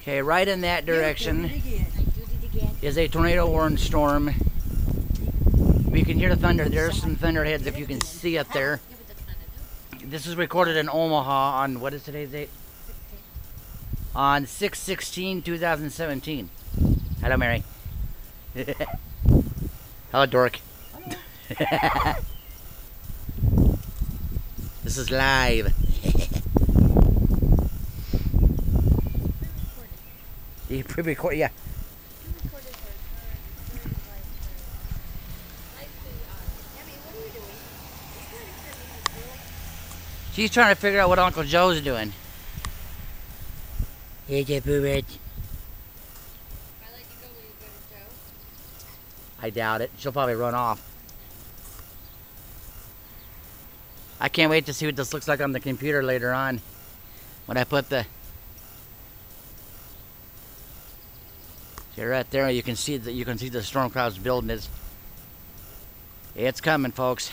Okay, right in that direction I did it again. is a tornado warning storm. We can hear the thunder. There's some thunderheads if you can see up there. This is recorded in Omaha on what is today's date? On 6 16 2017. Hello, Mary. Hello, Dork. this is live. You pre-record, yeah. She's trying to figure out what Uncle Joe's doing. Here's a boo I doubt it. She'll probably run off. I can't wait to see what this looks like on the computer later on. When I put the... See right there, you can see that you can see the storm clouds building. It's, it's coming, folks.